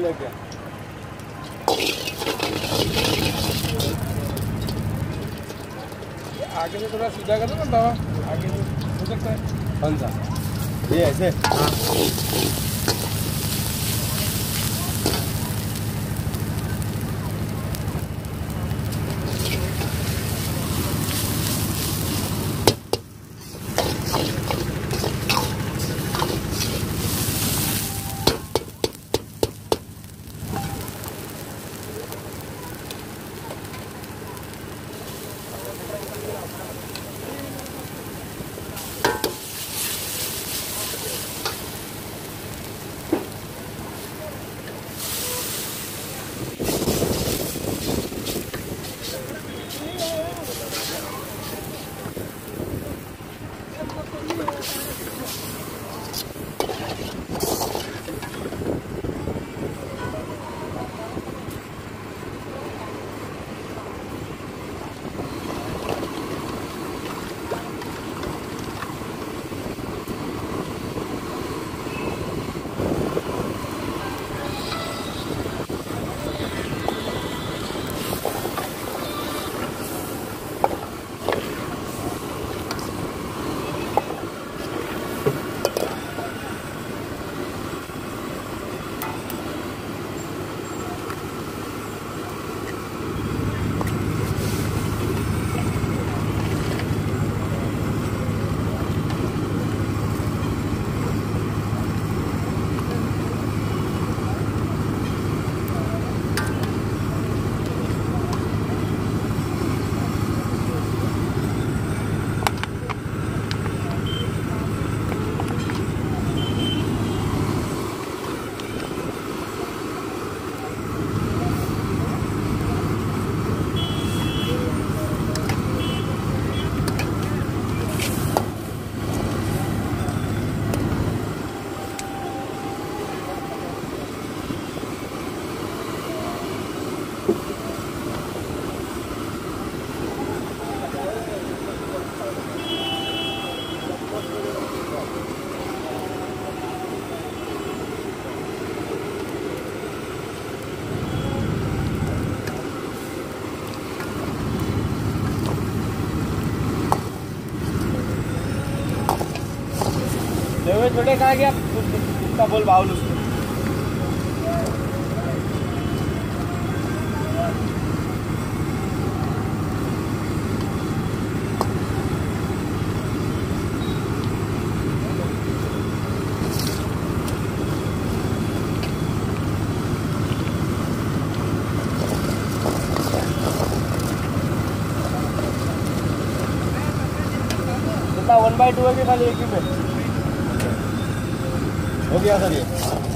लेके आगे से थोड़ा सीधा कर दो ना बाबा। आगे से हो सकता है। कौन सा? ये ऐसे। देवे छोटे कहाँ गया उसका बोल बाउल उसको। वन बाई टू है कि खाली एक ही में? हो गया सर ये।